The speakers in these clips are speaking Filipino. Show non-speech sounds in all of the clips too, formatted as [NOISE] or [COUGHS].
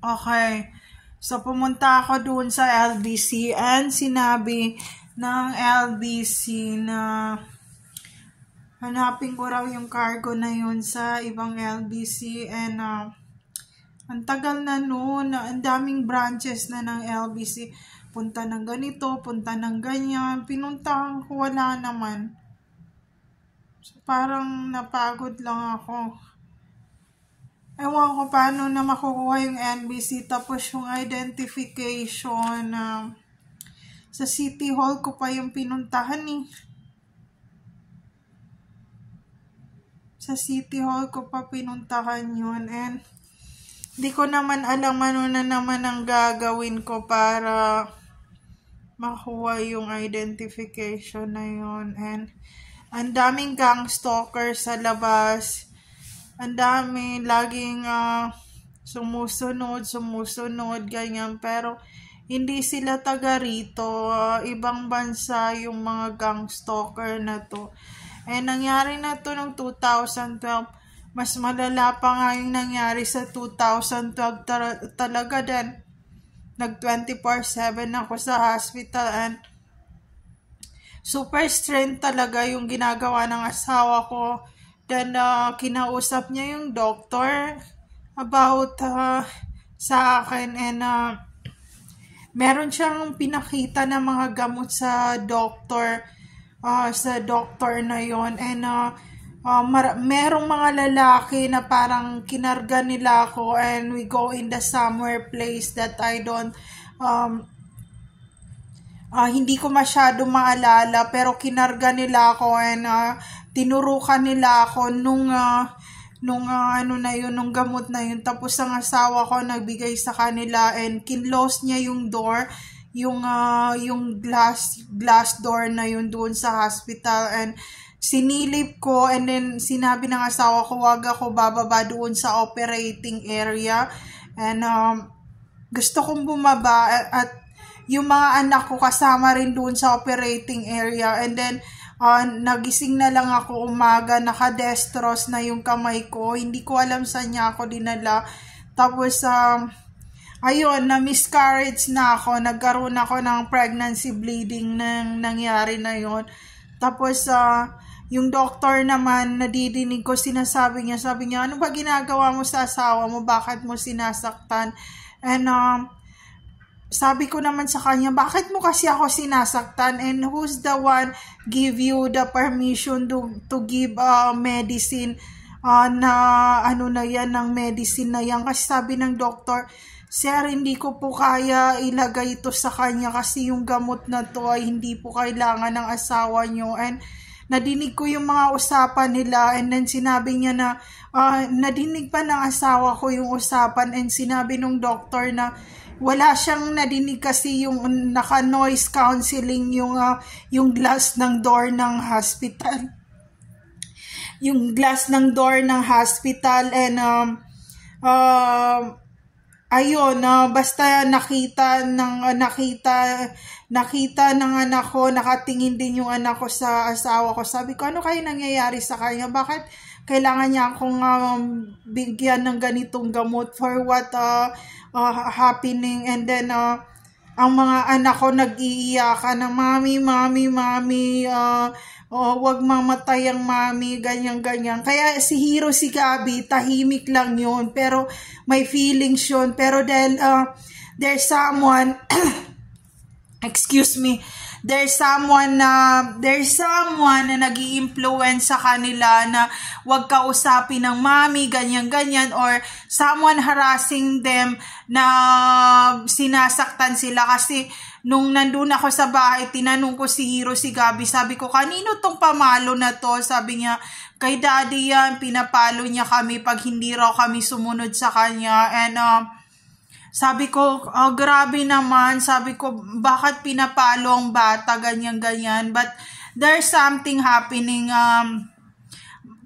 Okay. So, pumunta ako doon sa LBC and sinabi ng LBC na hanapin ko raw yung cargo na yun sa ibang LBC and uh, ang tagal na noon, ang daming branches na ng LBC. Punta ng ganito, punta ng ganyan. Pinuntahan ko, wala naman. So, parang napagod lang ako. Ewan ko paano na makukuha yung NBC tapos yung identification uh, sa City Hall ko pa yung pinuntahan eh. Sa City Hall ko pa pinuntahan yun and di ko naman alam ano na naman ang gagawin ko para makuha yung identification na yun and ang daming gang stalkers sa labas ang dami, laging uh, sumusunod, sumusunod, ganyan. Pero, hindi sila taga rito. Uh, ibang bansa yung mga gang stalker na to. Eh, nangyari na to noong 2012. Mas malala pa nga yung nangyari sa 2012 ta- talaga din. Nag 24-7 ako sa hospital and super strain talaga yung ginagawa ng asawa ko Then, uh, kinausap niya yung doctor about uh, sa akin and uh, meron siyang pinakita na mga gamot sa doctor uh, sa doctor na yon and uh, uh, merong mga lalaki na parang kinarga nila ako and we go in the somewhere place that I don't um, uh, hindi ko masyado maalala pero kinarga nila ako and uh, tinurukan nila ako nung uh, nung uh, ano na yun, nung gamot na yun. Tapos ang asawa ko nagbigay sa kanila and kinlose niya yung door, yung uh, yung glass glass door na yun doon sa hospital. And sinilip ko and then sinabi ng asawa ko wag ako bababa doon sa operating area. And um, gusto kong bumaba at, at yung mga anak ko kasama rin doon sa operating area. And then uh, nagising na lang ako umaga, nakadestros na yung kamay ko. Hindi ko alam sa niya ako dinala. Tapos, um, ayun, na miscarriage na ako. Nagkaroon ako ng pregnancy bleeding nang nangyari na yon Tapos, uh, yung doctor naman, nadidinig ko, sinasabi niya, sabi niya, ano ba ginagawa mo sa asawa mo? Bakit mo sinasaktan? And, um, sabi ko naman sa kanya, bakit mo kasi ako sinasaktan and who's the one give you the permission to, to give uh, medicine uh, na ano na yan, ng medicine na yan. Kasi sabi ng doktor, Sir, hindi ko po kaya ilagay ito sa kanya kasi yung gamot na to ay hindi po kailangan ng asawa nyo. And nadinig ko yung mga usapan nila and then sinabi niya na uh, nadinig pa ng asawa ko yung usapan and sinabi ng doktor na wala siyang nadinig kasi yung naka noise counseling yung uh, yung glass ng door ng hospital. Yung glass ng door ng hospital and um uh, ayun uh, basta nakita ng uh, nakita nakita ng anak ko nakatingin din yung anak ko sa asawa ko. Sabi ko ano kaya nangyayari sa kanya? Bakit kailangan niya akong um, bigyan ng ganitong gamot for what uh, uh, happening and then uh, ang mga anak ko nag-iiyakan na mami, mami, mami, uh, oh, wag mamatay ang mami, ganyan, ganyan. Kaya si Hero, si Gabi, tahimik lang yun, pero may feelings yun. Pero dahil uh, there's someone, [COUGHS] excuse me, there's someone na there's someone na nag influence sa kanila na wag kausapin ng mami, ganyan-ganyan or someone harassing them na sinasaktan sila kasi nung nandun ako sa bahay, tinanong ko si Hiro, si Gabi, sabi ko, kanino tong pamalo na to? Sabi niya, kay daddy yan, pinapalo niya kami pag hindi raw kami sumunod sa kanya. And, uh, sabi ko, oh, grabe naman. Sabi ko, bakit pinapalo ang bata, ganyan-ganyan. But there's something happening. Um,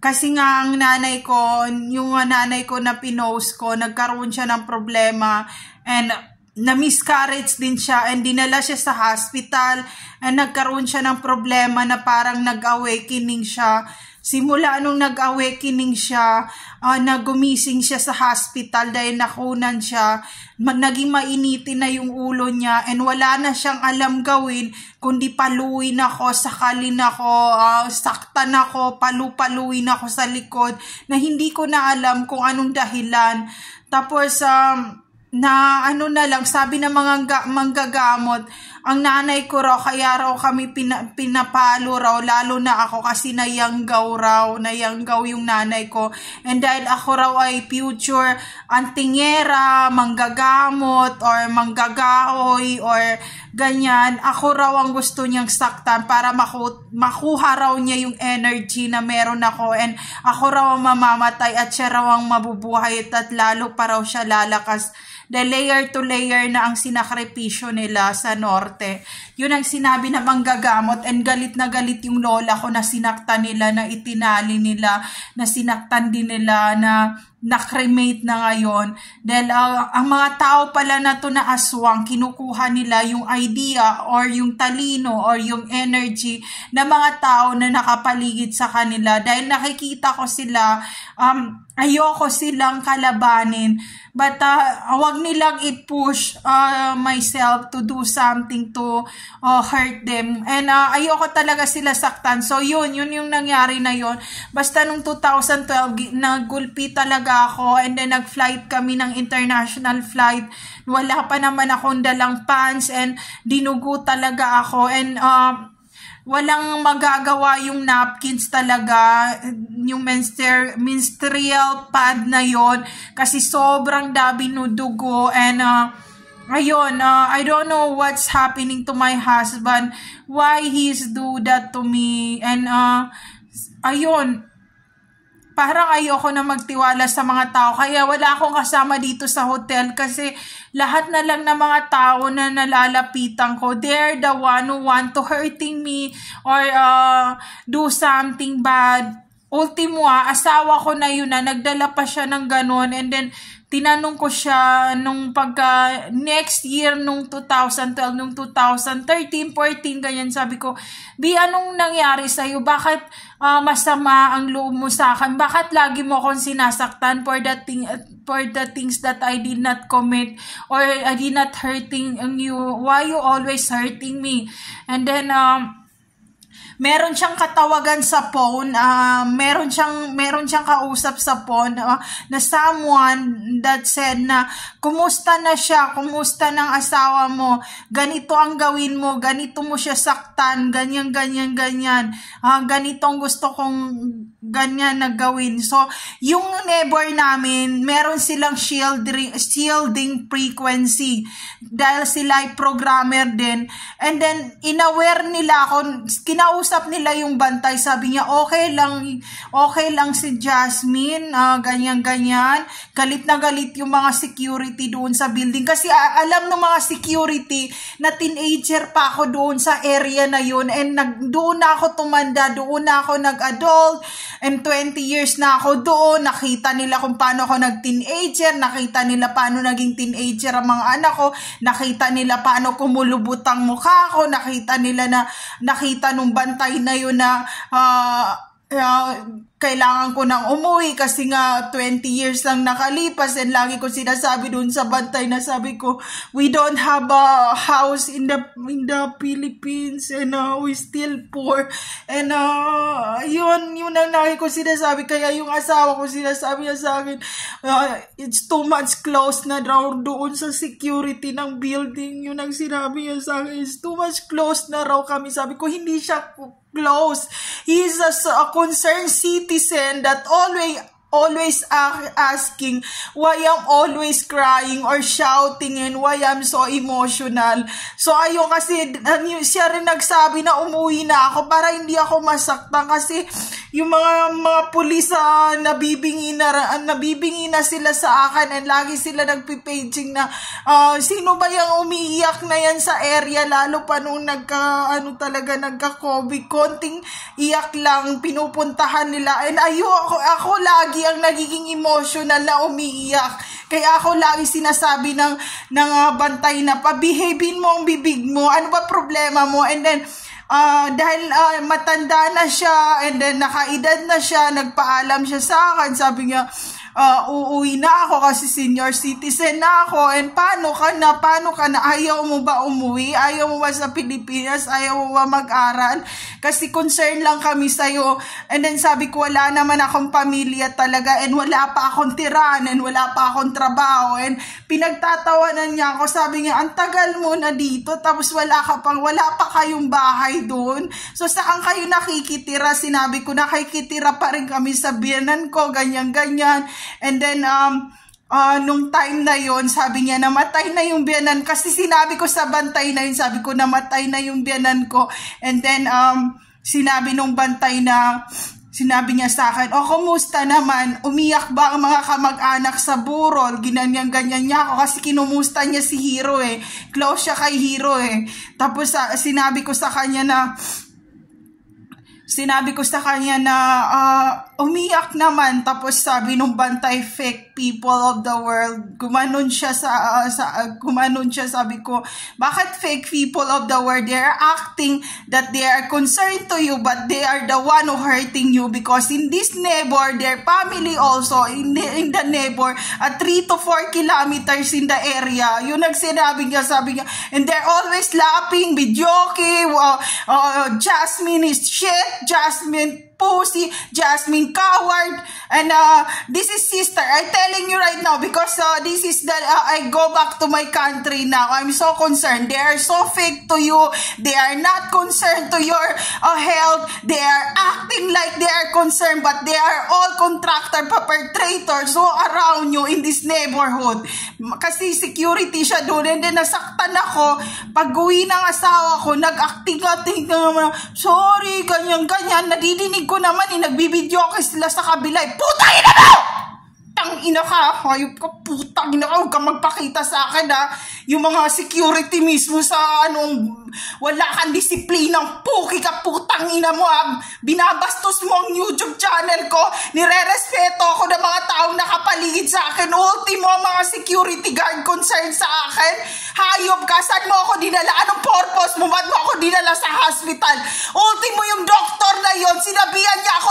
kasi nga ang nanay ko, yung nanay ko na pinost ko, nagkaroon siya ng problema. And na-miscarriage din siya and dinala siya sa hospital and nagkaroon siya ng problema na parang nag-awakening siya. Simula nung nag-awakening siya, uh, nagumising siya sa hospital dahil nakunan siya, naging mainitin na yung ulo niya and wala na siyang alam gawin kundi paluin ako, sakalin ako, uh, saktan ako, palu-paluin ako sa likod na hindi ko na alam kung anong dahilan. Tapos, um, na ano na lang, sabi ng mga manggagamot, ang nanay ko raw, kaya raw kami pina, pinapalo raw, lalo na ako kasi nayanggaw raw, nayanggaw yung nanay ko. And dahil ako raw ay future antingera, manggagamot, or manggagaoy, or ganyan, ako raw ang gusto niyang saktan para maku makuha raw niya yung energy na meron ako and ako raw ang mamamatay at siya raw ang mabubuhay at lalo pa raw siya lalakas the layer to layer na ang sinakripisyo nila sa norte. Yun ang sinabi na manggagamot and galit na galit yung lola ko na sinaktan nila, na itinali nila, na sinaktan din nila, na na-cremate na ngayon. Dahil uh, ang mga tao pala na to na aswang, kinukuha nila yung idea or yung talino or yung energy na mga tao na nakapaligid sa kanila. Dahil nakikita ko sila, um, ayoko silang kalabanin. But uh, wag nilang i-push uh, myself to do something to uh, hurt them. And uh, ayoko talaga sila saktan. So yun, yun yung nangyari na yun. Basta nung 2012, nagulpi talaga ako. And then nag-flight kami ng international flight. Wala pa naman akong dalang pants and dinugo talaga ako. And uh, walang magagawa yung napkins talaga, yung menster, menstrual pad na yon. Kasi sobrang dami no dugo and uh, ayun, uh, I don't know what's happening to my husband, why he's do that to me? And uh, ayun, parang ayoko na magtiwala sa mga tao. Kaya wala akong kasama dito sa hotel kasi lahat na lang ng mga tao na nalalapitan ko, they're the one who want to hurting me or uh, do something bad. Ultimo, ah, asawa ko na yun na nagdala pa siya ng ganun and then tinanong ko siya nung pagka next year nung 2012 nung 2013 14 ganyan. Sabi ko bi anong nangyari sa iyo bakit uh, masama ang loob mo sa akin? Bakit lagi mo akong sinasaktan for the thing for the things that I did not commit or I did not hurting you? Why you always hurting me? And then um meron siyang katawagan sa phone, uh, meron siyang meron siyang kausap sa phone uh, na someone that said na kumusta na siya, kumusta ng asawa mo, ganito ang gawin mo, ganito mo siya saktan, ganyan ganyan ganyan. Uh, ganito ang gusto kong ganyan na gawin. So, yung neighbor namin, meron silang shielding, shielding frequency dahil sila ay programmer din. And then, inaware nila ako, kinausap nila yung bantay, sabi niya, okay lang, okay lang si Jasmine, uh, ganyan-ganyan. Galit na galit yung mga security doon sa building. Kasi uh, alam ng mga security na teenager pa ako doon sa area na yun. And nag, doon na ako tumanda, doon na ako nag-adult And 20 years na ako doon, nakita nila kung paano ako nag-teenager, nakita nila paano naging teenager ang mga anak ko, nakita nila paano kumulubutang mukha ko, nakita nila na, nakita nung bantay na yun na, uh, uh, kailangan ko nang umuwi kasi nga 20 years lang nakalipas and lagi ko sinasabi doon sa bantay na sabi ko we don't have a house in the in the Philippines and uh, we still poor. And uh, yun yun ang lagi ko sinasabi. Kaya yung asawa ko sinasabi niya sa akin uh, it's too much close na raw doon sa security ng building. Yun ang sinabi niya sa akin it's too much close na raw kami. Sabi ko hindi siya close he is a, a concerned citizen that always always asking why I'm always crying or shouting and why I'm so emotional. So ayun kasi siya rin nagsabi na umuwi na ako para hindi ako masaktan kasi yung mga mga pulis uh, nabibingi na nabibingi na sila sa akin and lagi sila nagpi-paging na uh, sino ba yung umiiyak na yan sa area lalo pa nung nagka ano talaga nagka-COVID konting iyak lang pinupuntahan nila and ayo ako, ako lagi ang nagiging emotional na umiiyak. Kaya ako lagi sinasabi ng ng uh, bantay na pabehavein mo ang bibig mo. Ano ba problema mo? And then uh, dahil uh, matanda na siya and then nakaedad na siya, nagpaalam siya sa akin, sabi niya, uh, uuwi na ako kasi senior citizen na ako. And paano ka na? Paano ka na? Ayaw mo ba umuwi? Ayaw mo ba sa Pilipinas? Ayaw mo ba mag-aral? Kasi concern lang kami sa'yo. And then sabi ko, wala naman akong pamilya talaga and wala pa akong tiran and wala pa akong trabaho. And pinagtatawanan niya ako. Sabi niya, ang tagal mo na dito tapos wala ka pang, wala pa kayong bahay doon. So saan kayo nakikitira? Sinabi ko, nakikitira pa rin kami sa biyanan ko, ganyan-ganyan. And then, um, uh, nung time na yon sabi niya, namatay na yung biyanan. Kasi sinabi ko sa bantay na yun, sabi ko, namatay na yung biyanan ko. And then, um, sinabi nung bantay na, sinabi niya sa akin, oh, kumusta naman? Umiyak ba ang mga kamag-anak sa burol? Ginanyan-ganyan niya ako kasi kinumusta niya si Hero eh. Close siya kay Hero eh. Tapos uh, sinabi ko sa kanya na, sinabi ko sa kanya na uh, umiyak naman tapos sabi nung bantay fake people of the world. Gumanon siya sa, uh, sa uh, gumanon siya sabi ko bakit fake people of the world? They are acting that they are concerned to you but they are the one who hurting you because in this neighbor their family also in in the neighbor at uh, 3 to 4 kilometers in the area. Yun nagsinabi niya sabi niya and they're always laughing videoke uh, uh, Jasmine is shit Jasmine Pussy, Jasmine Coward, and uh, this is sister. I'm telling you right now because uh, this is the, uh, I go back to my country now. I'm so concerned. They are so fake to you. They are not concerned to your uh, health. They are acting like they are concerned, but they are all contractor perpetrators who around you in this neighborhood. Kasi security siya doon, and then nasaktan ako. Pag uwi ng asawa ko, nag-acting-acting na, sorry, ganyan-ganyan, nadidinig narinig ko naman eh, nagbibideo ako sila sa kabila eh. Puta ina mo! Tang ina ka, hayop ka, putang ina ka, huwag ka magpakita sa akin ha. Yung mga security mismo sa anong, wala kang disiplinang puki ka, putang ina mo ha. Binabastos mo ang YouTube channel ko, nire-respeto ako ng mga taong nakapaligid sa akin. Ultimo ang mga security guard concerned sa akin. Hayop ka, saan mo ako dinala? Anong purpose mo? Ba't mo ako dinala sa hospital? Ultimo yung doktor na yon sinabihan niya ako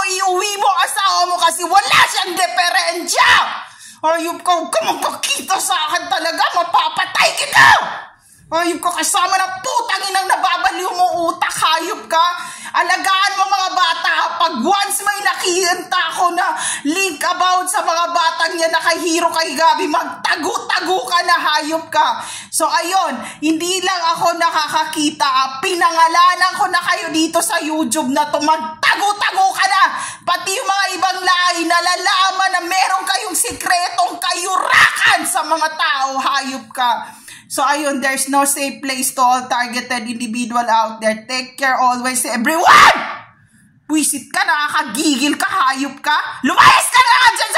Ayup ka, huwag ka magpakita sa akin talaga, mapapatay kita! Ayup ka kasama ng putang inang nababaliw mo utak, hayop ka! Alagaan mo mga bata pag once may nakita ko na link about sa mga batang yan na kay Gabi, magtago-tago ka na hayop ka. So ayun, hindi lang ako nakakakita, pinangalanan ko na kayo dito sa YouTube na to, magtago-tago ka na. Pati yung mga ibang lahi, nalalaman na meron kayong sikretong kayurakan sa mga tao, hayop ka. So ayun, there's no safe place to all targeted individual out there. Take care always everyone! Wisit ka, nakakagigil ka, hayop ka. Lumayas ka na dyan